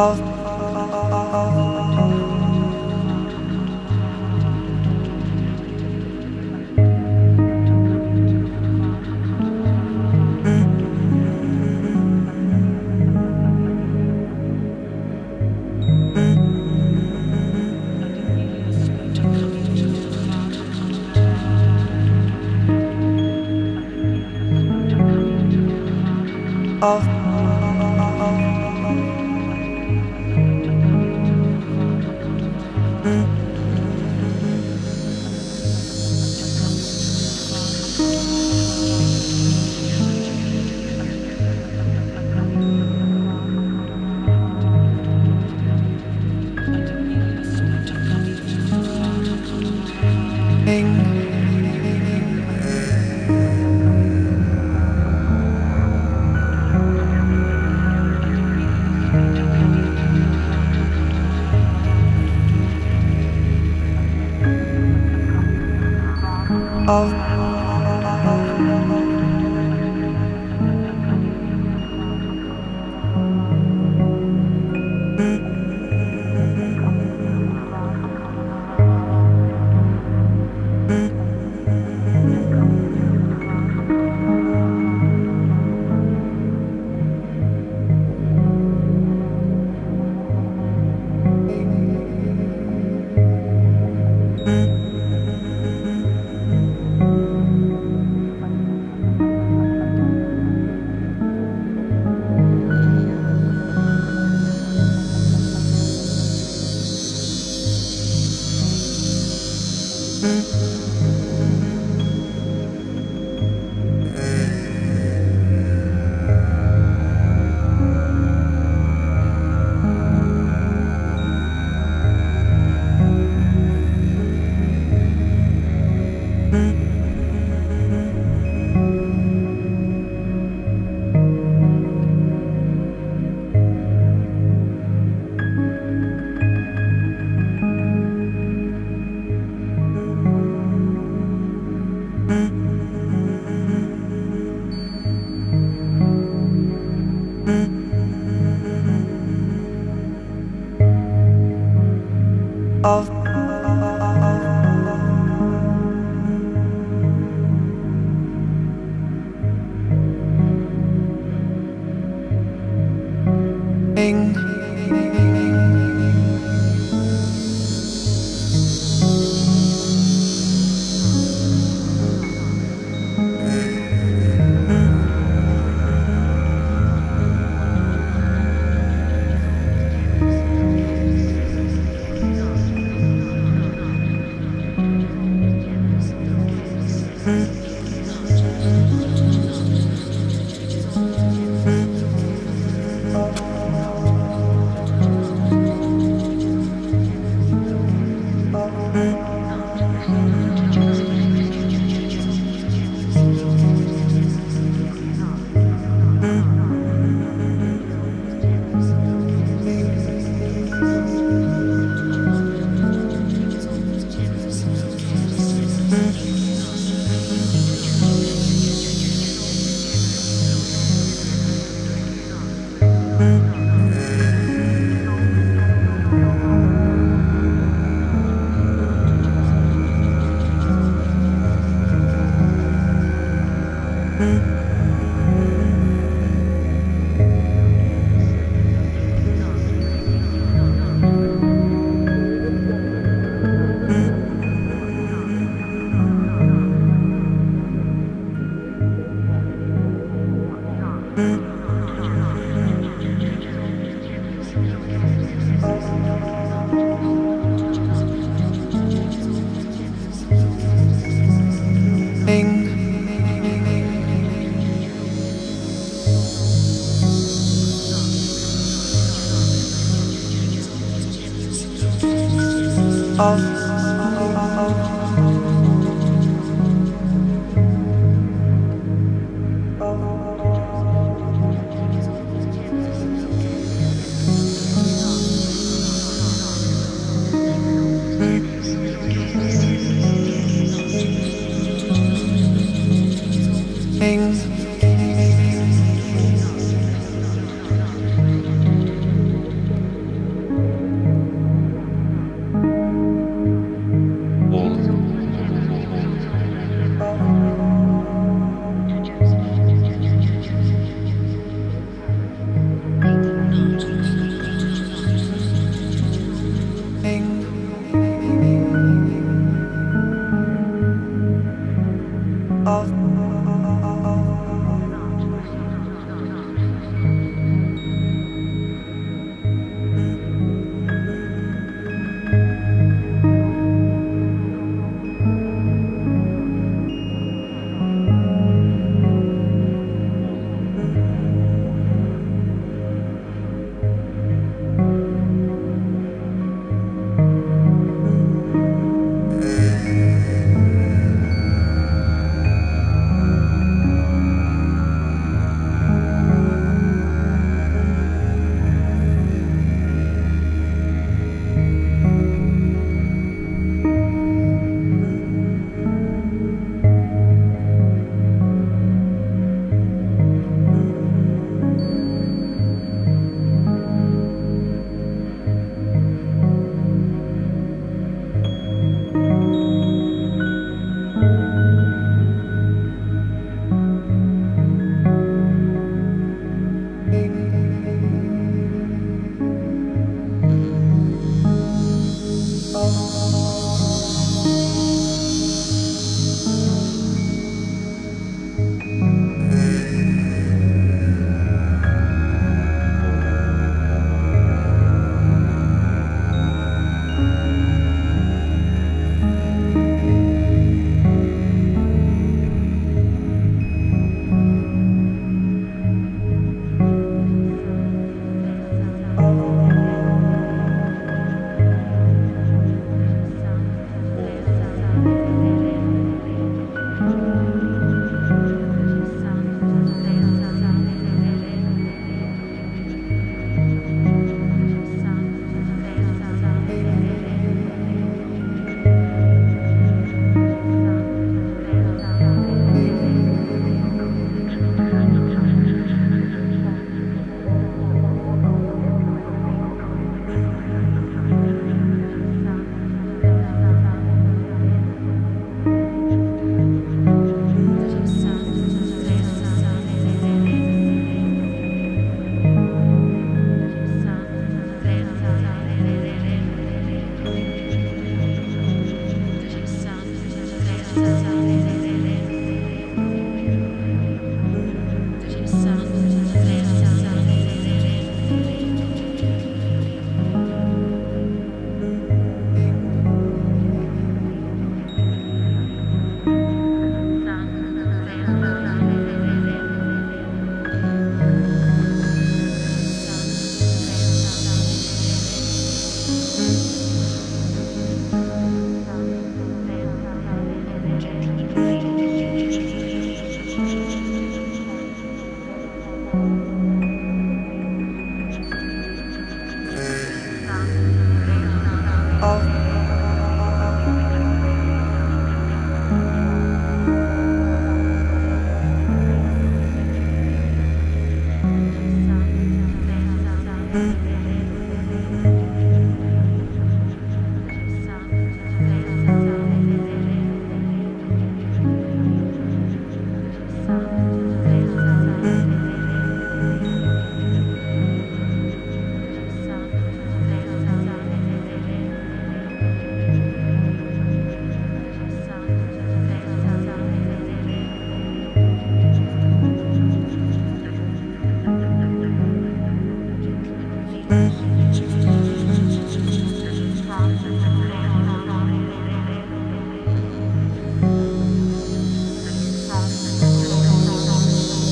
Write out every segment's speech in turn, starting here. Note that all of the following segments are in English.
of of of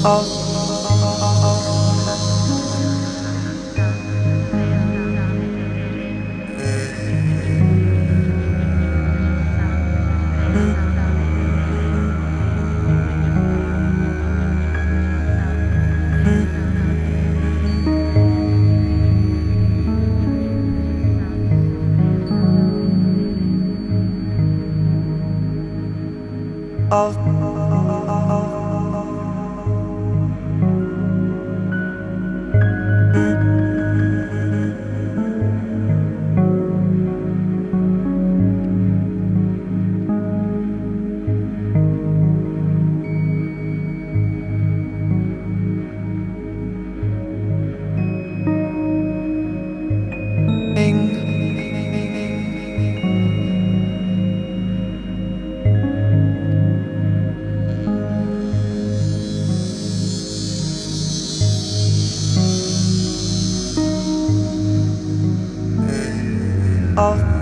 of of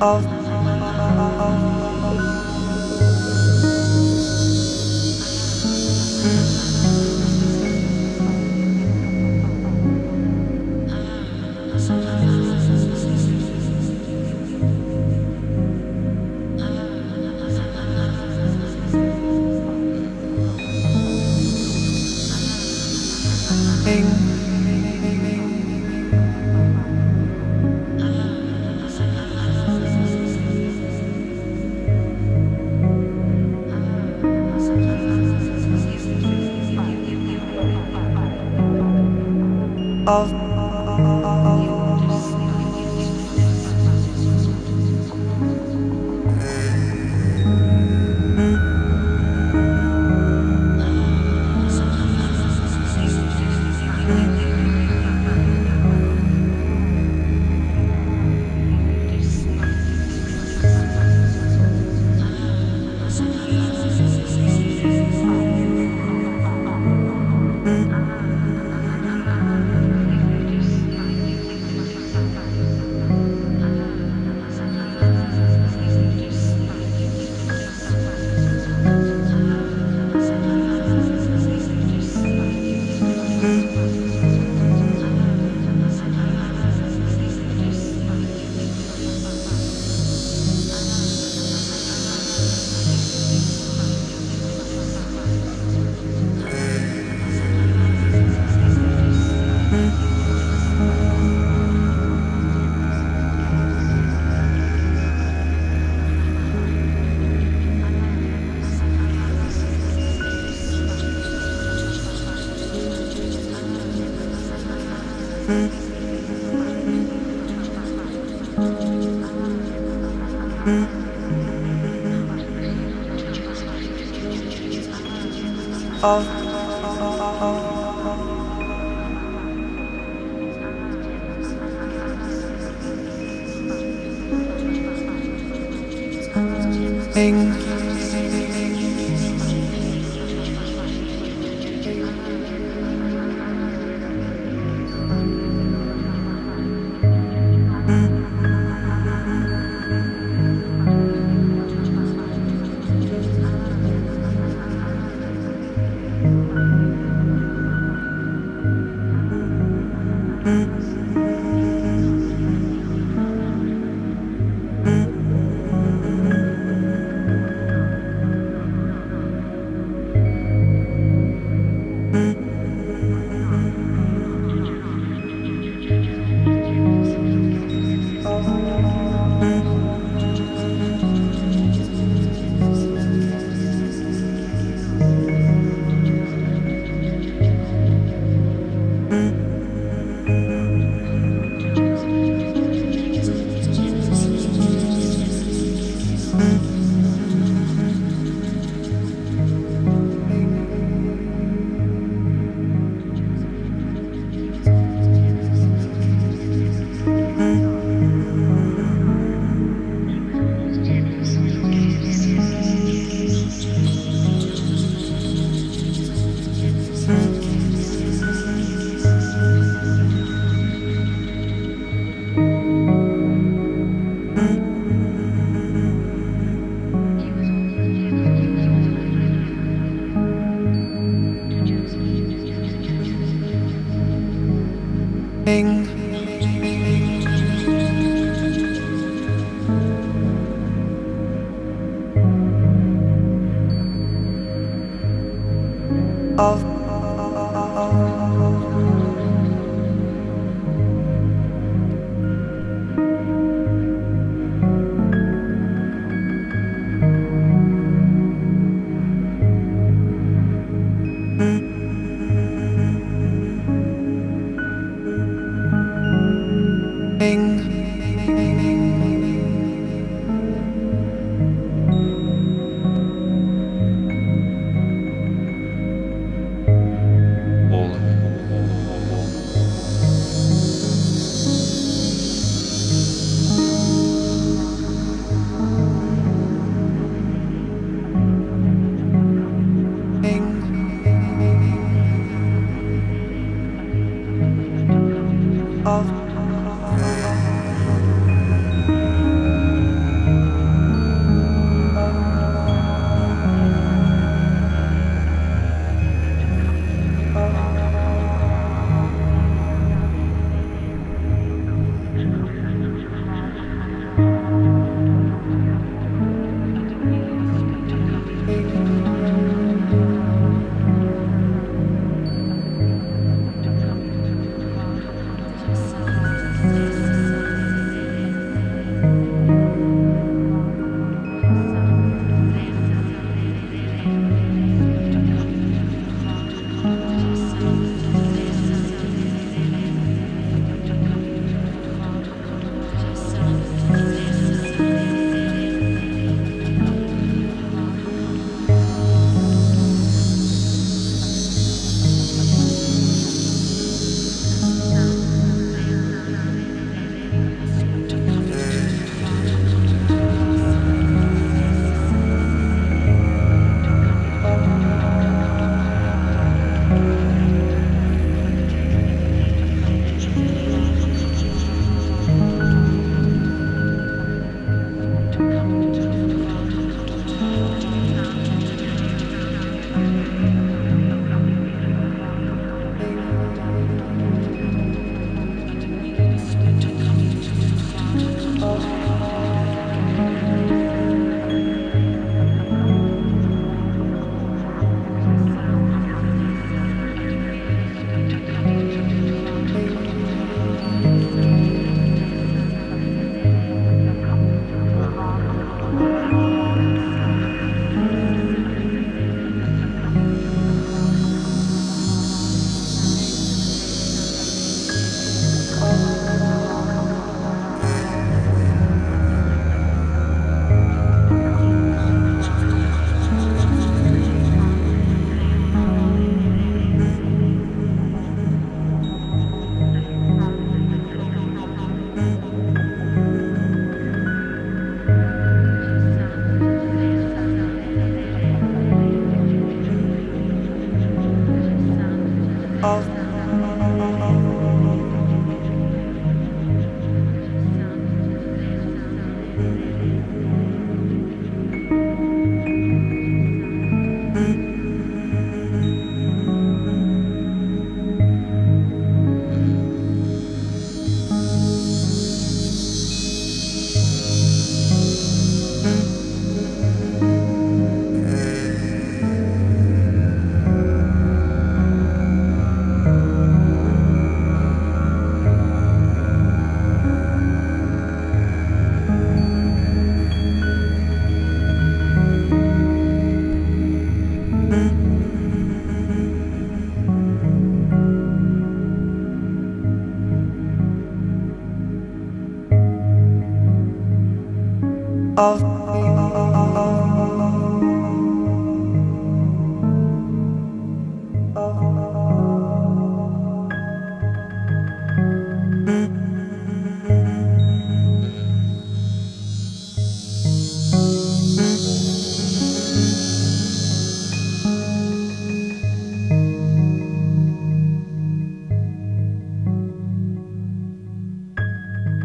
of Mm-hmm.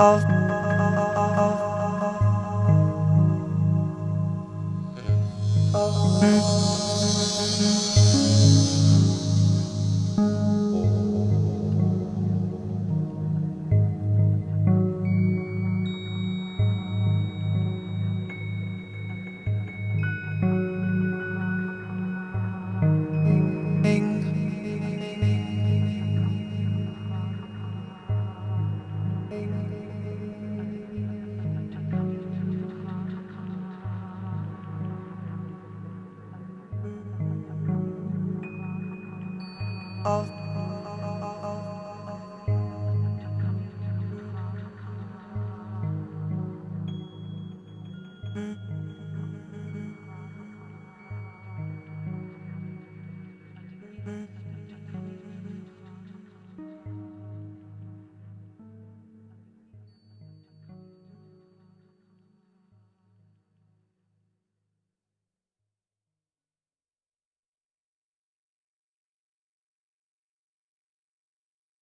of mm.